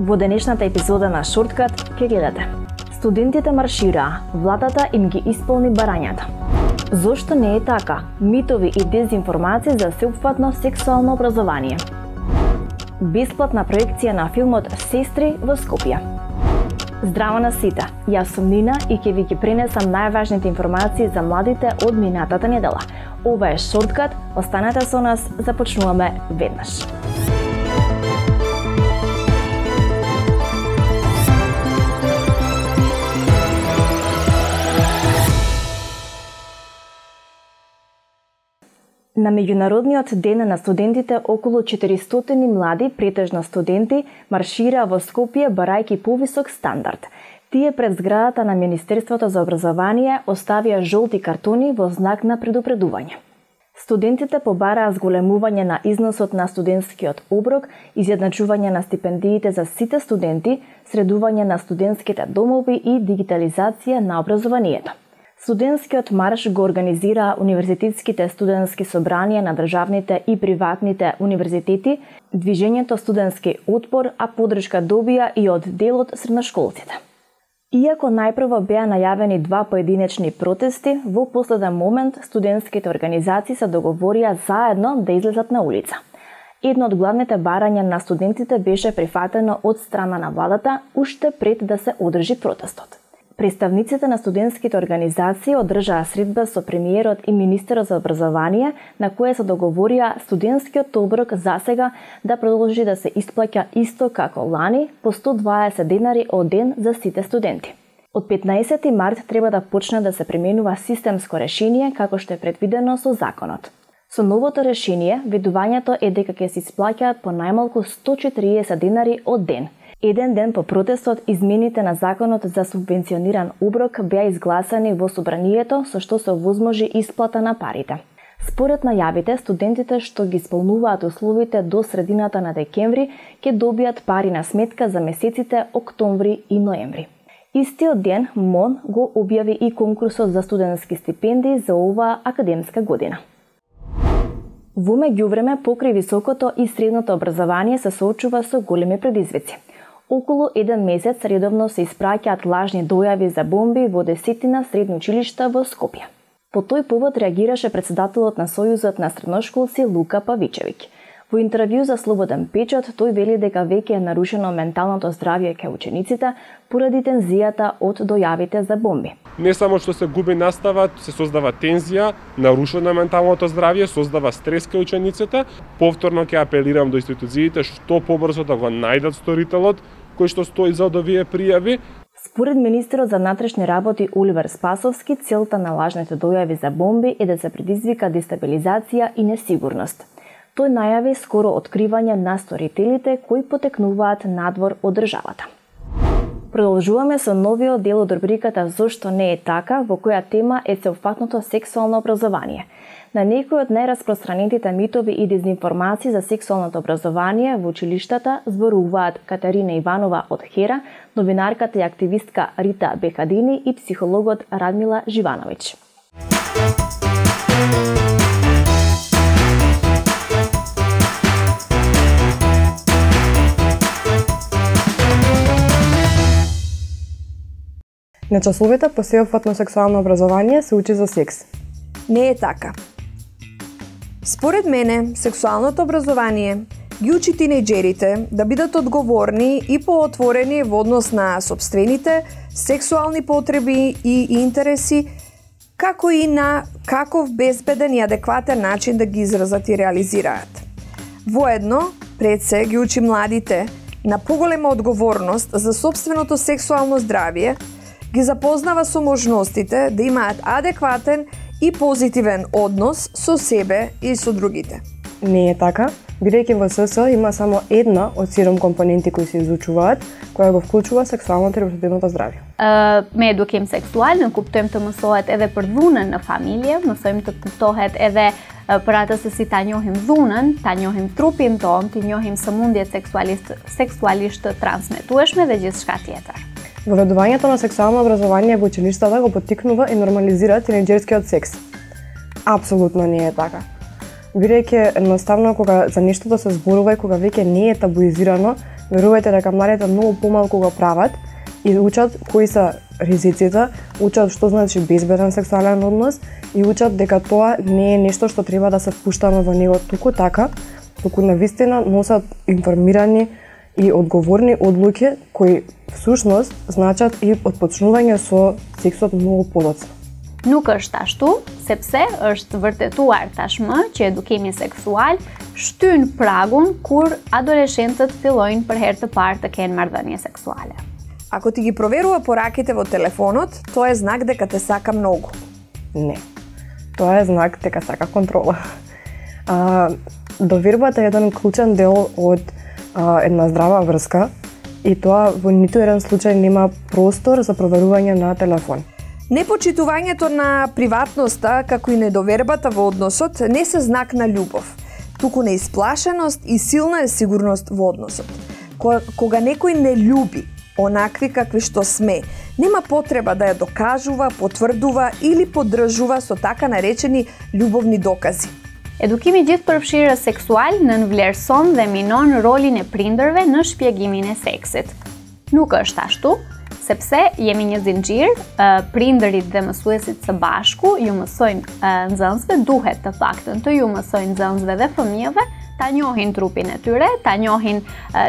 Во денешната епизода на Шорткат ќе гледате. Студентите маршираа, владата им ги исполни барањата. Зошто не е така? Митови и дезинформации за сеопфатно сексуално образование. Бесплатна проекција на филмот Сестри во Скопје. Здраво на сите. Јас сум Нина и ќе ви ги пренесам најважните информации за младите од минатата недела. Ова е Шорткат, останете со нас, започнуваме веднаш. На меѓународниот ден на студентите околу 400 млади, претежно студенти, маршираа во Скопје барајки повисок стандард. Тие пред зградата на Министерството за образование оставија жолти картони во знак на предупредување. Студентите побараа зголемување на износот на студентскиот оброк, изjednačување на стипендиите за сите студенти, средување на студентските домови и дигитализација на образованието. Студентскиот марш го организира универзитетските студентски собранија на државните и приватните универзитети, движењето студентски отпор, а подршка добија и од дел од средношколците. Иако најпрво беа најавени два поединечни протести, во последен момент студентските организации се договорија заедно да излезат на улица. Едно од главните барања на студентите беше прифатено од страна на владата уште пред да се одржи протестот. Представниците на студентските организации одржаа средба со премиерот и министерот за образование, на кое се договорија студентскиот оброк засега да продолжи да се исплаќа исто како лани по 120 денари од ден за сите студенти. Од 15 март треба да почне да се применува системско решение како што е предвидено со законот. Со новото решение, ведувањето е дека ќе се исплаќаат по најмалку 140 денари од ден – Еден ден по протестот, измените на законот за субвенциониран оброк беа изгласани во собранието со што се возможи исплата на парите. Според најавите, студентите што ги исполнуваат условите до средината на декември ќе добијат пари на сметка за месеците октомври и ноември. Истиот ден МОН го објави и конкурсот за студентски стипендии за оваа академска година. Во меѓувреме, покрај високото и средното образование се соочува со големи предизвици – Околу еден месец редовно се испраќаат лажни дојави за бомби во десетина средни училишта во Скопје. По тој повод реагираше председателот на Сојузот на средношколци Лука Павичевиќ. Во интервју за Слободен печат, тој вели дека веќе е нарушено менталното здравје кај учениците поради тензијата од дојавите за бомби. Не само што се губи настава, се создава тензија, нарушено менталното здравје, создава стрес кај учениците. Повторно ќе апелирам до институциите што побрзо да го најдат сторителот, кој што стои за овие пријави. Според министерот за внатрешни работи Оливер Спасовски, целта на лажните дојави за бомби е да се предизвика дестабилизација и несигурност. Тој најави скоро откривање на сторителите кои потекнуваат надвор од државата. Продолжуваме со новиот дел од рубриката Зошто не е така, во која тема е сеопфатното сексуално образование – на некои од најраспространетите митови и дезинформации за сексуалното образование во училиштата зборуваат Катерина Иванова од Хера, новинарката и активистка Рита Бехадини и психологот Радмила Живановиќ. На часовите по сеопфатно сексуално образование се учи за секс. Не е така. Според мене, сексуалното образование ги учи тинејџерите да бидат одговорни и поотворени во однос на собствените сексуални потреби и интереси, како и на каков безбеден и адекватен начин да ги изразат и реализираат. Воедно, пред се ги учи младите на поголема одговорност за собственото сексуално здравје, ги запознава со можностите да имаат адекватен и позитивен однос со себе и со другите. Не е така, бидејќи во СС има само една од седум компоненти кои се изучуваат, која го вклучува сексуалното и репродуктивното здравје. Uh, seksualno, kuptujem të mësohet edhe për dhunën në familje, mësojmë të kuptohet edhe për atë se si ta njohim dhunën, ta njohim trupin ton, të njohim sëmundjet seksualisht, seksualisht transmetueshme dhe gjithë shka tjetër. Воведувањето на сексуално образование во училиштата го поттикнува и нормализира тинеџерскиот секс. Апсолутно не е така. Бидејќи едноставно кога за нешто да се зборува и кога веќе не е табуизирано, верувајте дека младите многу помалку го прават и учат кои се ризиците, учат што значи безбеден сексуален однос и учат дека тоа не е нешто што треба да се впуштаме во него туку така, туку на вистина носат информирани и одговорни одлуки кои всушност значат и отпочнување со сексот многу подоцна. Nuk është ashtu, sepse është vërtetuar tashmë që edukimi seksual shtyn pragun kur adoleshentët fillojnë për herë të parë të kenë marrëdhënie seksuale. Ако ти ги проверува пораките во телефонот, тоа е знак дека те сака многу. Не. Тоа е знак дека сака контрола. А, довербата е еден клучен дел од а, една здрава врска и тоа во ниту еден случај нема простор за проверување на телефон. Непочитувањето на приватноста, како и недовербата во односот, не се знак на љубов, туку на исплашеност и силна сигурност во односот. Кога некој не љуби, онакви какви што сме. Нема потреба да ја докажува, потврдува или поддржува со така наречени љубовни докази. Edukimi gjithë përfshirë seksual në nënvlerëson dhe minon rolin e prindërve në shpjegimin e seksit. Nuk është ashtu, sepse jemi një zinxhir, prindërit dhe mësuesit së bashku ju mësojnë nxënësve duhet të paktën të ju mësojnë nxënësve dhe fëmijëve ta njohin trupin e tyre, ta njohin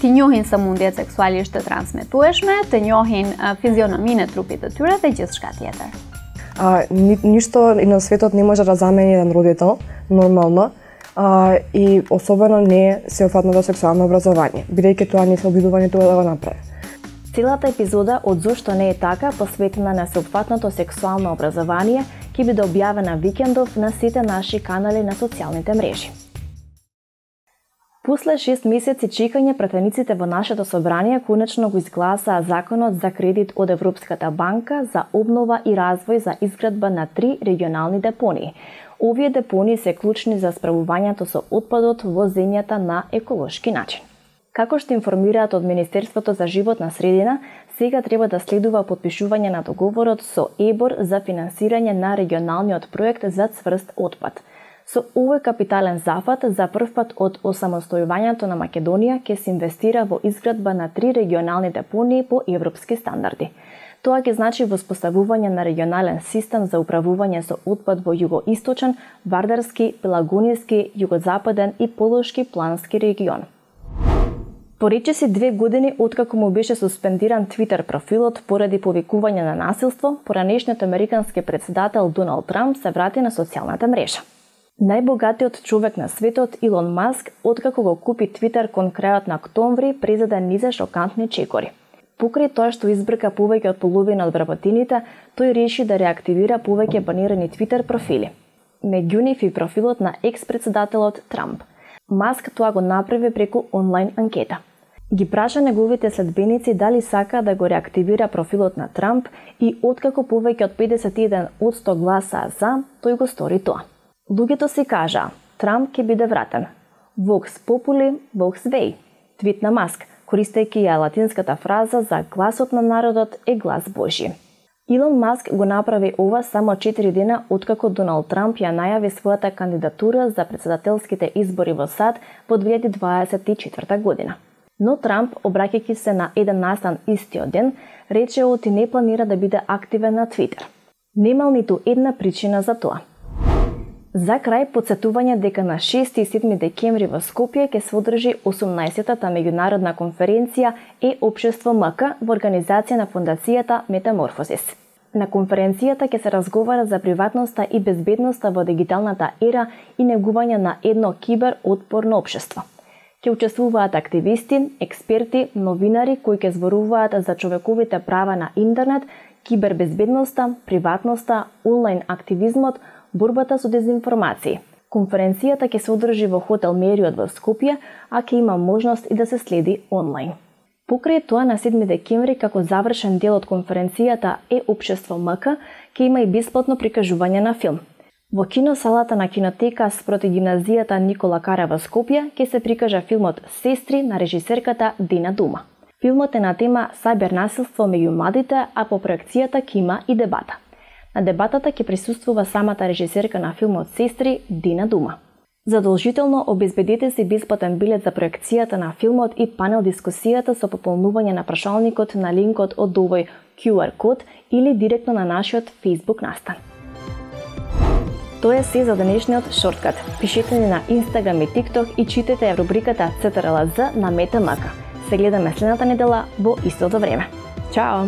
ti njohin sëmundjet seksualisht të transmetueshme, të njohin fizionominë e trupit të tyre dhe gjithçka tjetër. А, ни, ништо и на светот не може да замени еден родител, нормално, а, и особено не сеопфатното сексуално образование, бидејќи тоа не се обидување тоа да го направи. Целата епизода од Зошто не е така, посветена на сеопфатното сексуално образование, ќе биде објавена викендов на сите наши канали на социјалните мрежи. После 6 месеци чекање, пратениците во нашето собрание конечно го изгласаа законот за кредит од Европската банка за обнова и развој за изградба на три регионални депонии. Овие депонии се клучни за справувањето со отпадот во земјата на еколошки начин. Како што информираат од Министерството за животна средина, сега треба да следува подпишување на договорот со ЕБОР за финансирање на регионалниот проект за цврст отпад – Со овој капитален зафат, за прв пат од осамостојувањето на Македонија ќе се инвестира во изградба на три регионални депонии по европски стандарди. Тоа ќе значи воспоставување на регионален систем за управување со отпад во југоисточен, Вардарски, Пелагонијски, југозападен и Полошки плански регион. Порече две години откако му беше суспендиран Твитер профилот поради повикување на насилство, поранешниот американски председател Доналд Трамп се врати на социјалната мрежа. Најбогатиот човек на светот, Илон Маск, откако го купи Твитер кон крајот на октомври, презаде низе шокантни чекори. Покрај тоа што избрка повеќе од половина од вработините, тој реши да реактивира повеќе банирани Твитер профили. Меѓу нив и профилот на екс-председателот Трамп. Маск тоа го направи преку онлайн анкета. Ги праша неговите следбеници дали сака да го реактивира профилот на Трамп и откако повеќе од 51 од 100 гласа за, тој го стори тоа. Луѓето си кажа, Трамп ќе биде вратен. Vox Populi, Vox веј. Твит на Маск, користејќи ја латинската фраза за гласот на народот е глас Божи. Илон Маск го направи ова само 4 дена откако Доналд Трамп ја најави својата кандидатура за председателските избори во САД во 2024 година. Но Трамп, обраќајќи се на еден настан истиот ден, рече оти не планира да биде активен на Твитер. Немал ниту една причина за тоа. За крај подсетување дека на 6 и 7 декември во Скопје ќе се одржи 18-та меѓународна конференција Е Обшество МК во организација на фондацијата Метаморфозис. На конференцијата ќе се разговара за приватноста и безбедноста во дигиталната ера и негување на едно кибер отпорно општество. Ќе учествуваат активисти, експерти, новинари кои ќе зборуваат за човековите права на интернет, кибербезбедноста, приватноста, онлайн активизмот, борбата со дезинформации. Конференцијата ќе се одржи во хотел Мериот во Скопје, а ќе има можност и да се следи онлайн. Покрај тоа на 7 декември како завршен дел од конференцијата е Обшество МК ќе има и бесплатно прикажување на филм. Во киносалата на кинотека спроти гимназијата Никола Кара во Скопје ќе се прикажа филмот Сестри на режисерката Дина Дума. Филмот е на тема сајбер насилство меѓу младите, а по проекцијата ќе има и дебата. На дебатата ќе присуствува самата режисерка на филмот Сестри, Дина Дума. Задолжително обезбедете си бесплатен билет за проекцијата на филмот и панел дискусијата со пополнување на прашалникот на линкот од овој QR код или директно на нашиот Facebook настан. Тоа е се за денешниот шорткат. Пишете ни на Instagram и TikTok и читете рубриката CTRLZ на МТМК. Се гледаме следната недела во истото време. Чао!